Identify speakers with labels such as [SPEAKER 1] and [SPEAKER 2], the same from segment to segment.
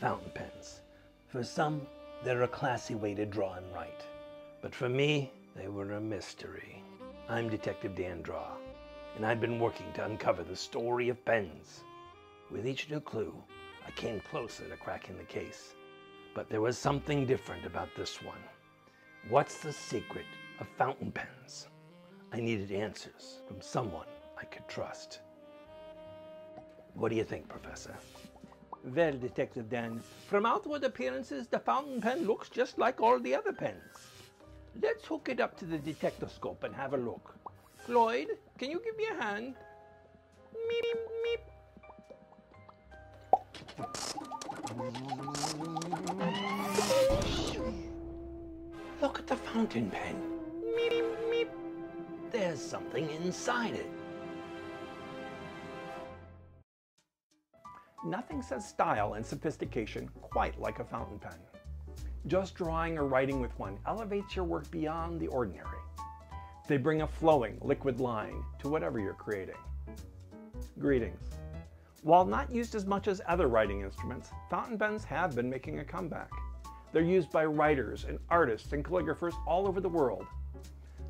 [SPEAKER 1] Fountain pens. For some, they're a classy way to draw and write. But for me, they were a mystery. I'm Detective Dan Draw, and I've been working to uncover the story of pens. With each new clue, I came closer to cracking the case. But there was something different about this one. What's the secret of fountain pens? I needed answers from someone I could trust. What do you think, Professor?
[SPEAKER 2] Well, Detective Dan, from outward appearances, the fountain pen looks just like all the other pens. Let's hook it up to the detectoscope and have a look. Floyd, can you give me a hand? Meep, meep.
[SPEAKER 1] Look at the fountain pen.
[SPEAKER 2] Meep, meep.
[SPEAKER 1] There's something inside it.
[SPEAKER 3] Nothing says style and sophistication quite like a fountain pen. Just drawing or writing with one elevates your work beyond the ordinary. They bring a flowing, liquid line to whatever you're creating. Greetings. While not used as much as other writing instruments, fountain pens have been making a comeback. They're used by writers and artists and calligraphers all over the world.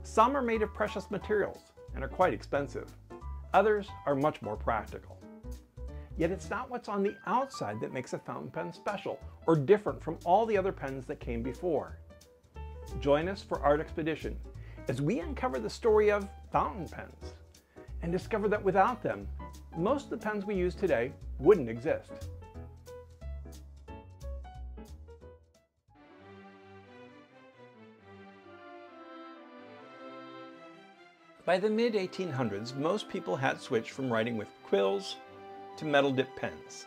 [SPEAKER 3] Some are made of precious materials and are quite expensive. Others are much more practical. Yet it's not what's on the outside that makes a fountain pen special or different from all the other pens that came before. Join us for Art Expedition as we uncover the story of fountain pens and discover that without them, most of the pens we use today wouldn't exist. By the mid 1800s, most people had switched from writing with quills to metal dip pens.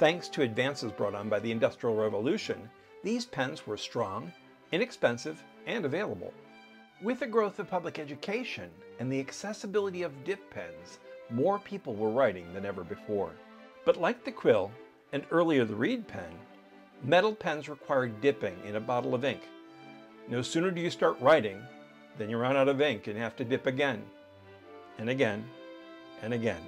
[SPEAKER 3] Thanks to advances brought on by the Industrial Revolution, these pens were strong, inexpensive, and available. With the growth of public education and the accessibility of dip pens, more people were writing than ever before. But like the quill, and earlier the reed pen, metal pens require dipping in a bottle of ink. No sooner do you start writing than you run out of ink and have to dip again, and again, and again.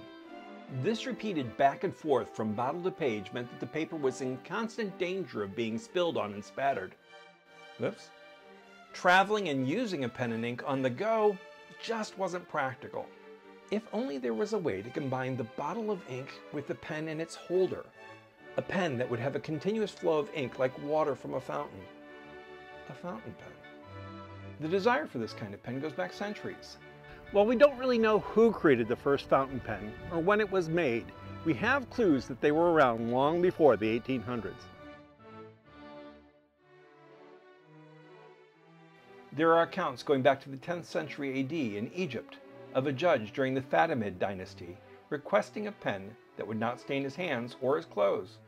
[SPEAKER 3] This repeated back and forth from bottle to page meant that the paper was in constant danger of being spilled on and spattered. Whoops. Traveling and using a pen and ink on the go just wasn't practical. If only there was a way to combine the bottle of ink with the pen in its holder. A pen that would have a continuous flow of ink like water from a fountain. A fountain pen. The desire for this kind of pen goes back centuries.
[SPEAKER 2] While we don't really know who created the first fountain pen or when it was made, we have clues that they were around long before the 1800s.
[SPEAKER 3] There are accounts going back to the 10th century AD in Egypt of a judge during the Fatimid dynasty requesting a pen that would not stain his hands or his clothes.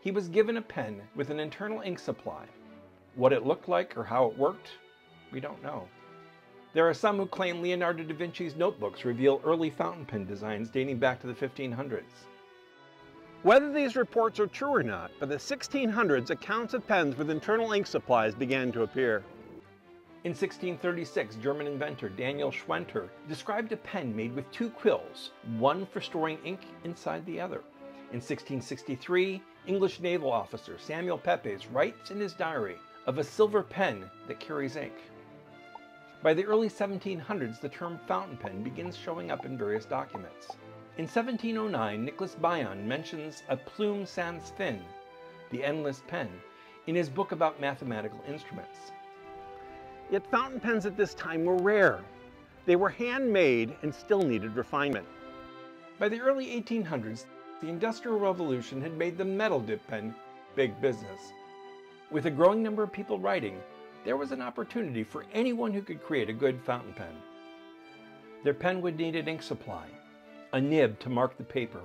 [SPEAKER 3] He was given a pen with an internal ink supply. What it looked like or how it worked, we don't know. There are some who claim Leonardo da Vinci's notebooks reveal early fountain pen designs dating back to the 1500s.
[SPEAKER 2] Whether these reports are true or not, by the 1600s accounts of pens with internal ink supplies began to appear.
[SPEAKER 3] In 1636, German inventor Daniel Schwenter described a pen made with two quills, one for storing ink inside the other. In 1663, English naval officer Samuel Pepys writes in his diary of a silver pen that carries ink. By the early 1700s, the term fountain pen begins showing up in various documents. In 1709, Nicholas Bion mentions a plume sans fin, the endless pen, in his book about mathematical instruments.
[SPEAKER 2] Yet fountain pens at this time were rare. They were handmade and still needed refinement.
[SPEAKER 3] By the early 1800s, the Industrial Revolution had made the metal dip pen big business. With a growing number of people writing, there was an opportunity for anyone who could create a good fountain pen. Their pen would need an ink supply, a nib to mark the paper,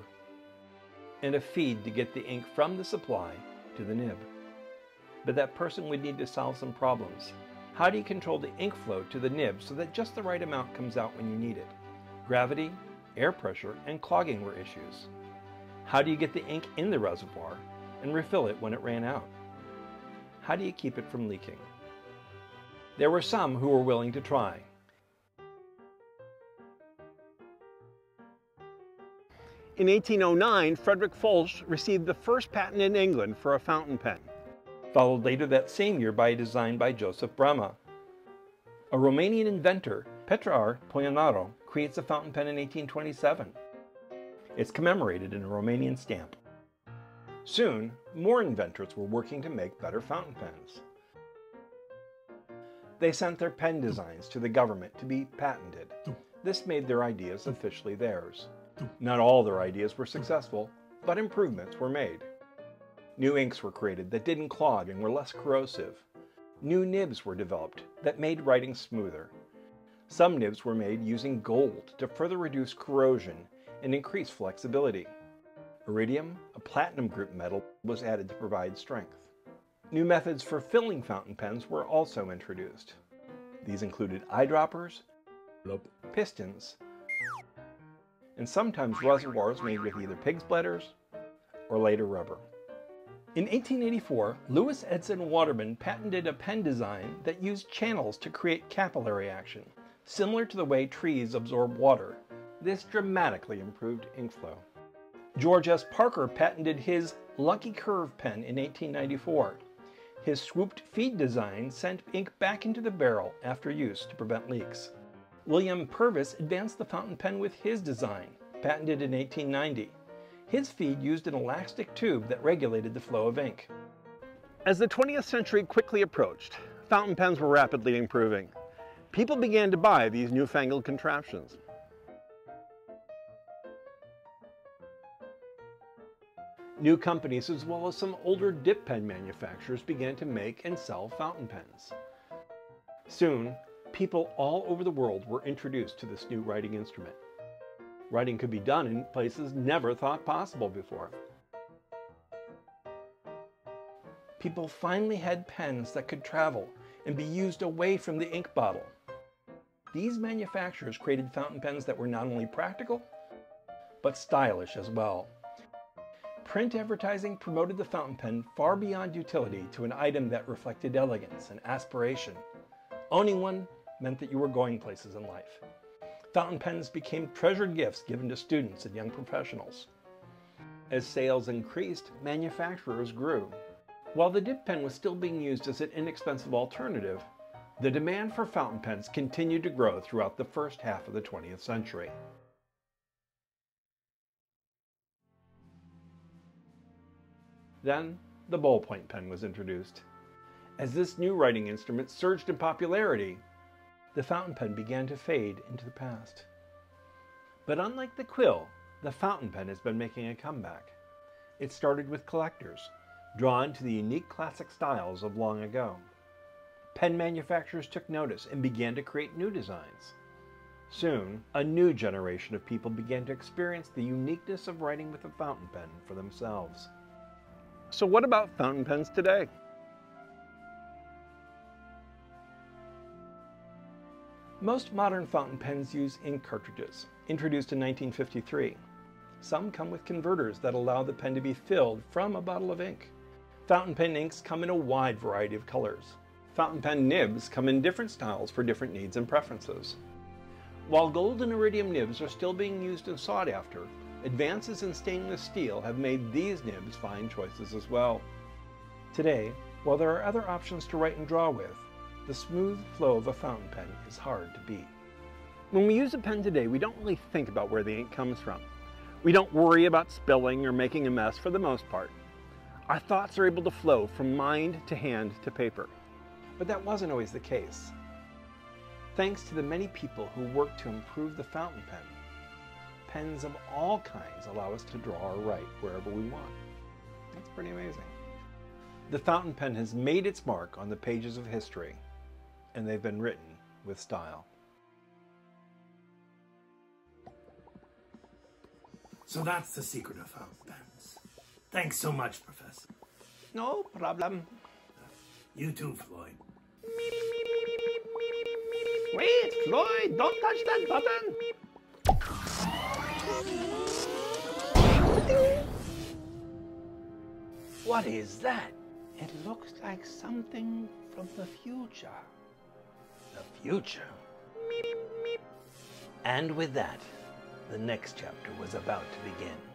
[SPEAKER 3] and a feed to get the ink from the supply to the nib. But that person would need to solve some problems. How do you control the ink flow to the nib so that just the right amount comes out when you need it? Gravity, air pressure, and clogging were issues. How do you get the ink in the reservoir and refill it when it ran out? How do you keep it from leaking? There were some who were willing to try. In 1809, Frederick Folsch received the first patent in England for a fountain pen, followed later that same year by a design by Joseph Bramah. A Romanian inventor, Petrache Poenaru, creates a fountain pen in 1827. It's commemorated in a Romanian stamp. Soon, more inventors were working to make better fountain pens. They sent their pen designs to the government to be patented. This made their ideas officially theirs. Not all their ideas were successful, but improvements were made. New inks were created that didn't clog and were less corrosive. New nibs were developed that made writing smoother. Some nibs were made using gold to further reduce corrosion and increase flexibility. Iridium, a platinum group metal, was added to provide strength. New methods for filling fountain pens were also introduced. These included eyedroppers, pistons, and sometimes reservoirs made with either pig's bladders or later rubber. In 1884, Louis Edson Waterman patented a pen design that used channels to create capillary action, similar to the way trees absorb water. This dramatically improved ink flow. George S. Parker patented his Lucky Curve pen in 1894. His swooped feed design sent ink back into the barrel after use to prevent leaks. William Purvis advanced the fountain pen with his design, patented in 1890. His feed used an elastic tube that regulated the flow of ink. As the 20th century quickly approached, fountain pens were rapidly improving. People began to buy these newfangled contraptions. New companies as well as some older dip pen manufacturers began to make and sell fountain pens. Soon, people all over the world were introduced to this new writing instrument. Writing could be done in places never thought possible before. People finally had pens that could travel and be used away from the ink bottle. These manufacturers created fountain pens that were not only practical, but stylish as well. Print advertising promoted the fountain pen far beyond utility to an item that reflected elegance and aspiration. Owning one meant that you were going places in life. Fountain pens became treasured gifts given to students and young professionals. As sales increased, manufacturers grew. While the dip pen was still being used as an inexpensive alternative, the demand for fountain pens continued to grow throughout the first half of the 20th century. Then, the ballpoint pen was introduced. As this new writing instrument surged in popularity, the fountain pen began to fade into the past. But unlike the quill, the fountain pen has been making a comeback. It started with collectors, drawn to the unique classic styles of long ago. Pen manufacturers took notice and began to create new designs. Soon, a new generation of people began to experience the uniqueness of writing with a fountain pen for themselves. So what about fountain pens today? Most modern fountain pens use ink cartridges, introduced in 1953. Some come with converters that allow the pen to be filled from a bottle of ink. Fountain pen inks come in a wide variety of colors. Fountain pen nibs come in different styles for different needs and preferences. While gold and iridium nibs are still being used and sought after, advances in stainless steel have made these nibs fine choices as well. Today, while there are other options to write and draw with, the smooth flow of a fountain pen is hard to beat. When we use a pen today, we don't really think about where the ink comes from. We don't worry about spilling or making a mess for the most part. Our thoughts are able to flow from mind to hand to paper. But that wasn't always the case. Thanks to the many people who worked to improve the fountain pen, pens of all kinds allow us to draw or write wherever we want. That's pretty amazing. The fountain pen has made its mark on the pages of history and they've been written with style.
[SPEAKER 1] So that's the secret of fountain pens. Thanks so much, Professor.
[SPEAKER 3] No problem.
[SPEAKER 1] You too, Floyd.
[SPEAKER 3] Wait, Floyd, don't touch that button.
[SPEAKER 1] What is that? It looks like something from the future the future. And with that, the next chapter was about to begin.